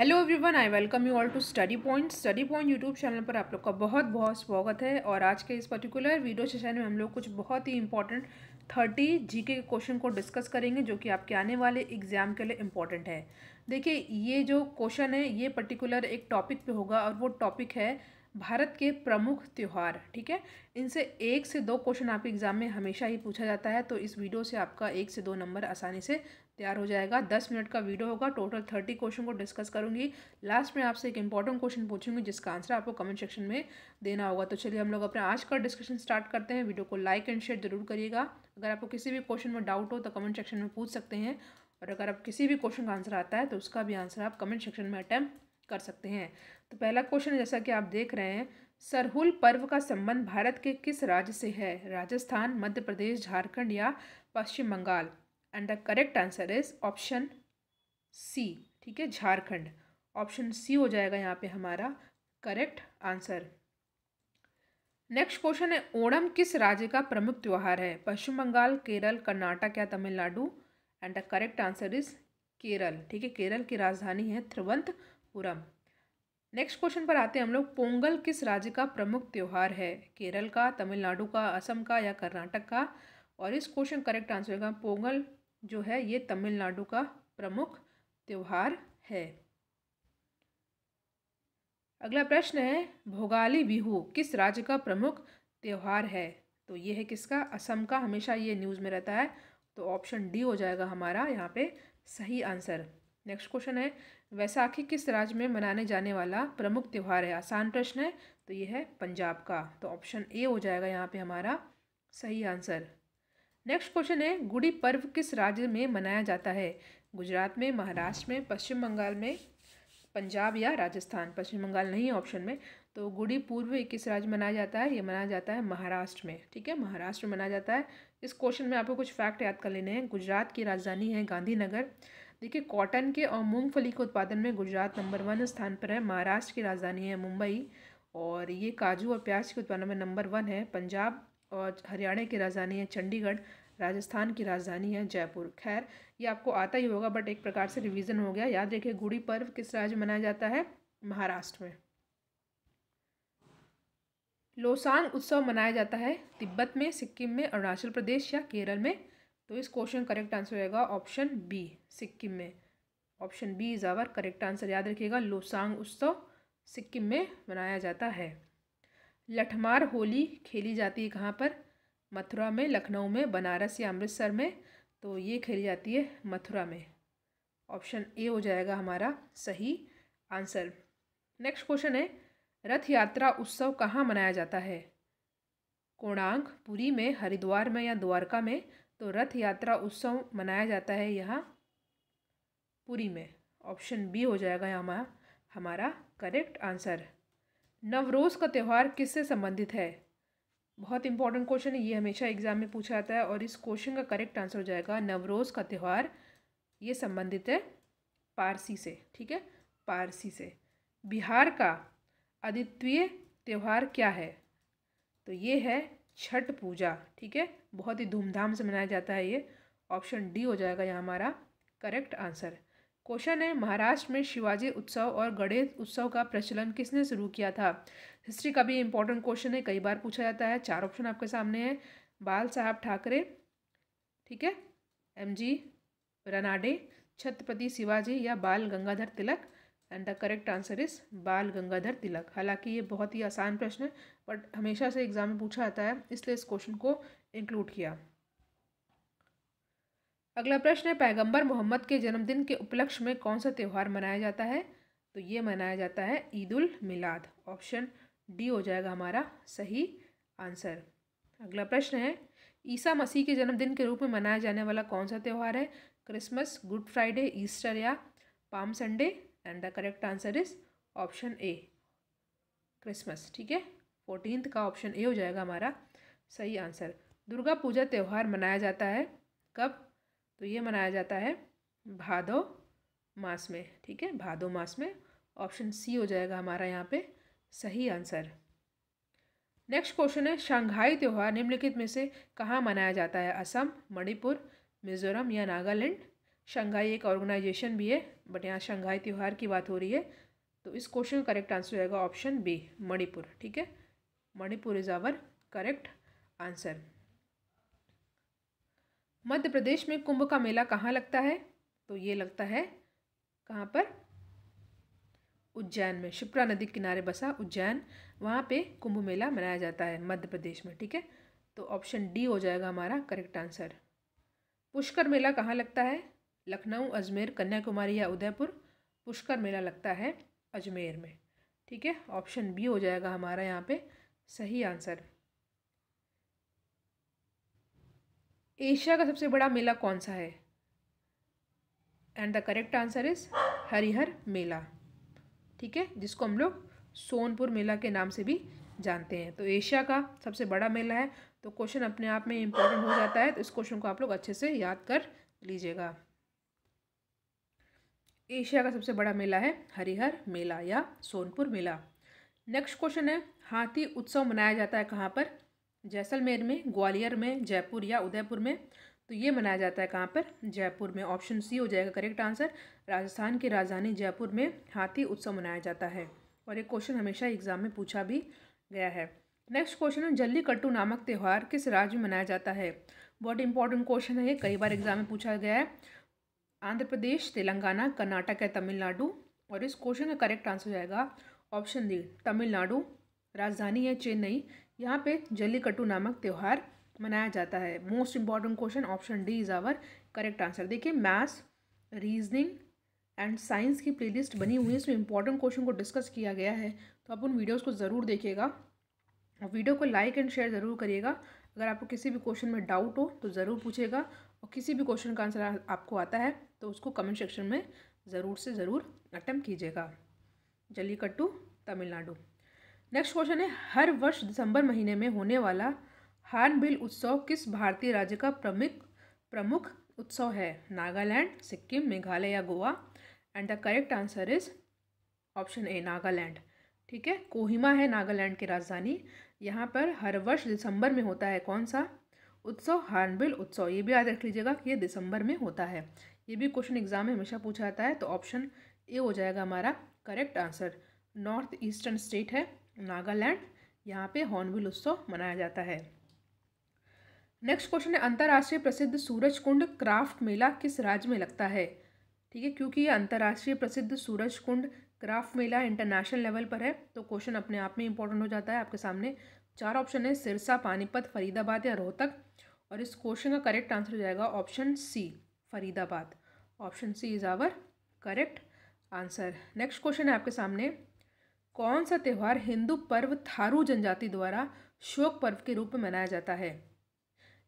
Hello everyone I welcome you all to study point study point YouTube channel पर आप लोग का बहुत बहुत स्वागत है और आज के इस पर्टिकुलर वीडियो सेशन में हम लोग कुछ बहुत ही इंपॉर्टेंट थर्टी जीके के क्वेश्चन को डिस्कस करेंगे जो कि आपके आने वाले एग्ज़ाम के लिए इंपॉर्टेंट है। देखिए, ये जो क्वेश्चन है, ये पर्टिकुलर एक टॉपिक पे होगा और वो टॉपिक है भारत के प्रमुख त्यौहार, ठीक है? इनसे एक से दो क्वेश्चन आपके एग्ज़ाम में हमेशा ही पूछा जाता है तो इस वीडियो से आपका एक से दो नंबर आसानी से तैयार हो जाएगा। दस मिनट का वीडियो होगा। टोटल थर्टी क्वेश्चन को डिस्कस करूँगी। लास्ट में आपसे एक इंपॉर्टेंट क्वेश्चन पूछूँगी, जिसका आंसर आपको कमेंट सेक्शन में देना होगा। तो चलिए हम लोग अपना आज का डिस्कशन स्टार्ट करते हैं। वीडियो को लाइक एंड शेयर ज़रूर करिएगा। अगर आपको किसी भी क्वेश्चन में डाउट हो तो कमेंट सेक्शन में पूछ सकते हैं। और अगर आप किसी भी क्वेश्चन का आंसर आता है तो उसका भी आंसर आप कमेंट सेक्शन में अटैम्प्ट कर सकते हैं। तो पहला क्वेश्चन जैसा कि आप देख रहे हैं, सरहुल पर्व का संबंध भारत के किस राज्य से है? राजस्थान, मध्य प्रदेश, झारखंड या Paschim Bengal? And the correct answer is option C ठीक है? झारखंड। ऑप्शन सी हो जाएगा यहाँ पे हमारा करेक्ट आंसर नेक्स्ट क्वेश्चन है, ओणम किस राज्य का प्रमुख त्यौहार है? पश्चिम बंगाल, केरल, कर्नाटक या Tamil Nadu? And the correct answer is Kerala, ठीक है? केरल की राजधानी है त्रिवंतपुरम नेक्स्ट क्वेश्चन पर आते हैं हम लोग, पोंगल किस राज्य का प्रमुख त्यौहार है? केरल का, तमिलनाडु का, असम का या कर्नाटक का? और इस क्वेश्चन करेक्ट आंसर होगा, पोंगल जो है ये तमिलनाडु का प्रमुख त्यौहार है। अगला प्रश्न है, भोगाली बिहू किस राज्य का प्रमुख त्यौहार है? तो ये है किसका? असम का। हमेशा ये न्यूज़ में रहता है तो ऑप्शन डी हो जाएगा हमारा यहाँ पे सही आंसर। नेक्स्ट क्वेश्चन है, वैसाखी किस राज्य में मनाने जाने वाला प्रमुख त्यौहार है? आसान प्रश्न है तो ये है पंजाब का। तो ऑप्शन ए हो जाएगा यहाँ पे हमारा सही आंसर। नेक्स्ट क्वेश्चन है, गुड़ी पर्व किस राज्य में मनाया जाता है? गुजरात में, महाराष्ट्र में, पश्चिम बंगाल में, पंजाब या राजस्थान? पश्चिम बंगाल नहीं ऑप्शन में। तो गुड़ी पूर्व किस राज्य मनाया जाता है? ये मनाया जाता है महाराष्ट्र में। ठीक है, महाराष्ट्र में मनाया जाता है। इस क्वेश्चन में आपको कुछ फैक्ट याद कर लेने हैं। गुजरात की राजधानी है गांधीनगर। देखिए कॉटन के और मूंगफली के उत्पादन में गुजरात नंबर वन स्थान पर है। महाराष्ट्र की राजधानी है मुंबई। और ये काजू और प्याज के उत्पादन में नंबर वन है। पंजाब और हरियाणा की राजधानी है चंडीगढ़। राजस्थान की राजधानी है जयपुर। खैर, ये आपको आता ही होगा, बट एक प्रकार से रिवीजन हो गया। याद रखिए, गुड़ी पर्व किस राज्य में मनाया जाता है? महाराष्ट्र में। लोसांग उत्सव मनाया जाता है तिब्बत में, सिक्किम में, अरुणाचल प्रदेश या केरल में। तो इस क्वेश्चन करेक्ट आंसर होगा ऑप्शन बी सिक्किम में। Option B is our correct answer याद रखिएगा, लोसांग उत्सव सिक्किम में मनाया जाता है। लठमार होली खेली जाती है कहाँ पर? मथुरा में, लखनऊ में, बनारस या अमृतसर में तो ये खेली जाती है मथुरा में। ऑप्शन ए हो जाएगा हमारा सही आंसर। नेक्स्ट क्वेश्चन है, रथ यात्रा उत्सव कहाँ मनाया जाता है? कोणांक पुरी में, हरिद्वार में या द्वारका में? तो रथ यात्रा उत्सव मनाया जाता है यहाँ पुरी में। ऑप्शन बी हो जाएगा यहाँ हमारा करेक्ट आंसर। नवरोज़ का त्यौहार किससे संबंधित है? बहुत इंपॉर्टेंट क्वेश्चन है, ये हमेशा एग्ज़ाम में पूछा जाता है और इस क्वेश्चन का करेक्ट आंसर हो जाएगा नवरोज़ का त्यौहार। ये संबंधित है पारसी से, ठीक है? पारसी से। बिहार का अद्वितीय त्यौहार क्या है? तो ये है छठ पूजा, ठीक है? बहुत ही धूमधाम से मनाया जाता है ये। ऑप्शन डी हो जाएगा यहाँ हमारा करेक्ट आंसर क्वेश्चन है महाराष्ट्र में शिवाजी उत्सव और गणेश उत्सव का प्रचलन किसने शुरू किया था? हिस्ट्री का भी इंपॉर्टेंट क्वेश्चन है, कई बार पूछा जाता है। चार ऑप्शन आपके सामने है। बाल साहब ठाकरे, ठीक है? एम जी रनाडे छत्रपति शिवाजी या Bal Gangadhar Tilak? And the correct answer is Bal Gangadhar Tilak. हालाँकि ये बहुत ही आसान प्रश्न है बट हमेशा से एग्ज़ाम में पूछा जाता है, इसलिए इस क्वेश्चन को इंक्लूड किया। अगला प्रश्न है, पैगंबर मोहम्मद के जन्मदिन के उपलक्ष्य में कौन सा त्यौहार मनाया जाता है? तो ये मनाया जाता है ईद उल मिलाद। ऑप्शन डी हो जाएगा हमारा सही आंसर। अगला प्रश्न है, ईसा मसीह के जन्मदिन के रूप में मनाया जाने वाला कौन सा त्यौहार है? क्रिसमस, गुड फ्राइडे, ईस्टर या palm Sunday? And the correct answer is option A Christmas. ठीक है? फोर्टीनथ का ऑप्शन ए हो जाएगा हमारा सही आंसर। दुर्गा पूजा त्यौहार मनाया जाता है कब? तो ये मनाया जाता है भादो मास में, ठीक है? भादो मास में ऑप्शन सी हो जाएगा हमारा यहाँ पे सही आंसर नेक्स्ट क्वेश्चन है, शंघाई त्यौहार निम्नलिखित में से कहाँ मनाया जाता है? असम, मणिपुर, मिजोरम या नागालैंड? शंघाई एक ऑर्गेनाइजेशन भी है बट यहाँ शंघाई त्यौहार की बात हो रही है तो इस क्वेश्चन का करेक्ट आंसर रहेगा ऑप्शन बी मणिपुर, ठीक है? Manipur is our correct answer Madhya Pradesh में कुंभ का मेला कहाँ लगता है? तो ये लगता है कहाँ पर? उज्जैन में, शिप्रा नदी किनारे बसा उज्जैन। वहाँ पे कुंभ मेला मनाया जाता है मध्य प्रदेश में, ठीक है? तो ऑप्शन डी हो जाएगा हमारा करेक्ट आंसर। पुष्कर मेला कहाँ लगता है? लखनऊ, अजमेर, कन्याकुमारी या उदयपुर? पुष्कर मेला लगता है अजमेर में, ठीक है? ऑप्शन बी हो जाएगा हमारा यहाँ पे सही आंसर। एशिया का सबसे बड़ा मेला कौन सा है? And the correct answer is Harihar मेला। ठीक है? जिसको हम लोग सोनपुर मेला के नाम से भी जानते हैं। तो एशिया का सबसे बड़ा मेला है। तो क्वेश्चन अपने आप में इम्पोर्टेंट हो जाता है। तो इस क्वेश्चन को आप लोग अच्छे से याद कर लीजिएगा। एशिया का सबसे बड़ा मेला है हरिहर मेला या सोनपुर मेला। नेक्स्ट क्वेश्चन है, हाथी उत्सव मनाया जाता है कहाँ पर? जैसलमेर में, ग्वालियर में, जयपुर या उदयपुर में तो ये मनाया जाता है कहाँ पर? जयपुर में। ऑप्शन सी हो जाएगा करेक्ट आंसर राजस्थान की राजधानी जयपुर में हाथी उत्सव मनाया जाता है। और ये क्वेश्चन हमेशा एग्ज़ाम में पूछा भी गया है। नेक्स्ट क्वेश्चन है, जल्लीकट्टू नामक त्यौहार किस राज्य में मनाया जाता है? बहुत इंपॉर्टेंट क्वेश्चन है ये, कई बार एग्ज़ाम में पूछा गया है। आंध्र प्रदेश, तेलंगाना, कर्नाटक या तमिलनाडु। और इस क्वेश्चन का करेक्ट आंसर हो जाएगा ऑप्शन डी तमिलनाडु, राजधानी है चेन्नई। यहाँ पे जल्लीकट्टू नामक त्यौहार मनाया जाता है। Most important question option D is our correct answer देखिए मैथ्स रीजनिंग एंड साइंस की प्लेलिस्ट बनी हुई है। इसमें इंपॉर्टेंट क्वेश्चन को डिस्कस किया गया है। तो आप उन वीडियोज़ को ज़रूर देखिएगा। और वीडियो को लाइक एंड शेयर ज़रूर करिएगा। अगर आपको किसी भी क्वेश्चन में डाउट हो तो ज़रूर पूछेगा और किसी भी क्वेश्चन का आंसर आपको आता है तो उसको कमेंट सेक्शन में ज़रूर से ज़रूर अटैम्प्ट कीजिएगा। जल्लीकट्टू तमिलनाडु। नेक्स्ट क्वेश्चन है, हर वर्ष दिसंबर महीने में होने वाला हार्नबिल उत्सव किस भारतीय राज्य का प्रमुख प्रमुख उत्सव है? नागालैंड, सिक्किम, मेघालय या Goa? And the correct answer is option A Nagaland. ठीक है? कोहिमा है नागालैंड की राजधानी। यहाँ पर हर वर्ष दिसंबर में होता है कौन सा? उत्सव हार्नबिल उत्सव। ये भी याद रख लीजिएगा कि ये दिसंबर में होता है। ये भी क्वेश्चन एग्ज़ाम में हमेशा पूछा जाता है तो ऑप्शन ए हो जाएगा हमारा correct answer north eastern state है। नागालैंड, यहाँ पे हॉर्नबिल उत्सव मनाया जाता है। नेक्स्ट क्वेश्चन है, अंतर्राष्ट्रीय प्रसिद्ध सूरज कुंड क्राफ्ट मेला किस राज्य में लगता है? ठीक है, क्योंकि ये अंतर्राष्ट्रीय प्रसिद्ध सूरज कुंड क्राफ्ट मेला इंटरनेशनल लेवल पर है तो क्वेश्चन अपने आप में इंपॉर्टेंट हो जाता है। आपके सामने चार ऑप्शन है, सिरसा, पानीपत, फरीदाबाद या रोहतक, और इस क्वेश्चन का करेक्ट आंसर हो जाएगा option C Faridabad. Option C is our correct answer next question है आपके सामने कौन सा त्यौहार हिंदू पर्व थारू जनजाति द्वारा शोक पर्व के रूप में मनाया जाता है?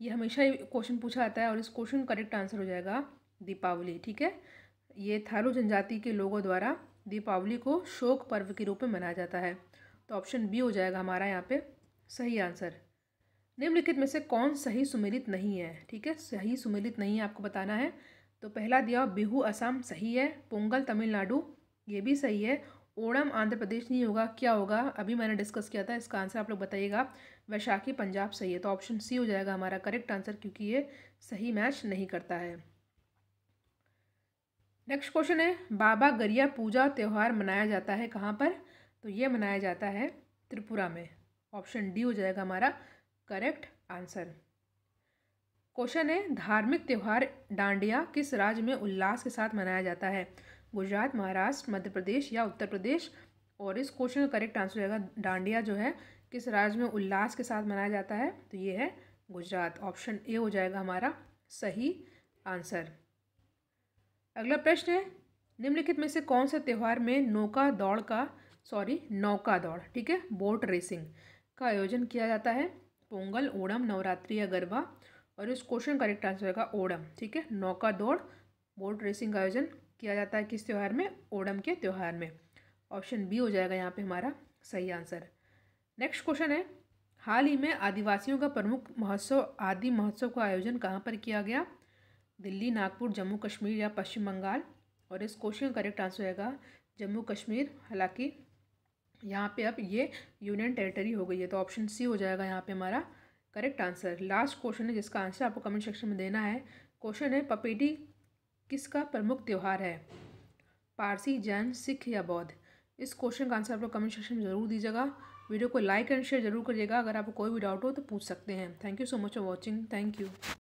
ये हमेशा ही क्वेश्चन पूछा जाता है और इस क्वेश्चन करेक्ट आंसर हो जाएगा दीपावली, ठीक है? ये थारू जनजाति के लोगों द्वारा दीपावली को शोक पर्व के रूप में मनाया जाता है। तो ऑप्शन बी हो जाएगा हमारा यहाँ पे सही आंसर निम्नलिखित में से कौन सही सुमेलित नहीं है? ठीक है, सही सुमेलित नहीं है आपको बताना है। तो पहला दिया, बिहू, असम सही है, पोंगल, तमिलनाडु, ये भी सही है। ओणम आंध्र प्रदेश नहीं होगा, क्या होगा? अभी मैंने डिस्कस किया था, इसका आंसर आप लोग बताइएगा। वैशाखी पंजाब सही है तो ऑप्शन सी हो जाएगा हमारा करेक्ट आंसर क्योंकि ये सही मैच नहीं करता है। नेक्स्ट क्वेश्चन है, बाबा गरिया पूजा त्यौहार मनाया जाता है कहाँ पर? तो ये मनाया जाता है त्रिपुरा में। ऑप्शन डी हो जाएगा हमारा करेक्ट आंसर क्वेश्चन है, धार्मिक त्यौहार डांडिया किस राज्य में उल्लास के साथ मनाया जाता है? गुजरात, महाराष्ट्र, मध्य प्रदेश या उत्तर प्रदेश। और इस क्वेश्चन का करेक्ट आंसर जाएगा डांडिया, जो है किस राज्य में उल्लास के साथ मनाया जाता है? तो ये है गुजरात। ऑप्शन ए हो जाएगा हमारा सही आंसर अगला प्रश्न है, निम्नलिखित में से कौन सा त्यौहार में नौका दौड़ का सॉरी नौका दौड़, ठीक है? बोट रेसिंग का आयोजन किया जाता है। पोंगल, ओणम, नवरात्रि या गरबा। और इस क्वेश्चन करेक्ट आंसर होगा ओणम, ठीक है? नौका दौड़ बोट रेसिंग का आयोजन किया जाता है किस त्यौहार में? ओणम के त्यौहार में। ऑप्शन बी हो जाएगा यहाँ पे हमारा सही आंसर। नेक्स्ट क्वेश्चन है, हाल ही में आदिवासियों का प्रमुख महोत्सव, आदि महोत्सव का आयोजन कहाँ पर किया गया? दिल्ली, नागपुर, जम्मू कश्मीर या पश्चिम बंगाल? और इस क्वेश्चन का करेक्ट आंसर होगा जम्मू कश्मीर। हालाँकि यहाँ पे अब ये यूनियन टेरिटरी हो गई है तो ऑप्शन सी हो जाएगा यहाँ पे हमारा करेक्ट आंसर लास्ट क्वेश्चन है जिसका आंसर आपको कमेंट सेक्शन में देना है। क्वेश्चन है, पपेटी किसका प्रमुख त्यौहार है? पारसी, जैन, सिख या बौद्ध? इस क्वेश्चन का आंसर आप लोग कमेंट सेक्शन में ज़रूर दीजिएगा। वीडियो को लाइक एंड शेयर ज़रूर करिएगा। अगर आपको कोई भी डाउट हो तो पूछ सकते हैं। Thank you so much for watching thank you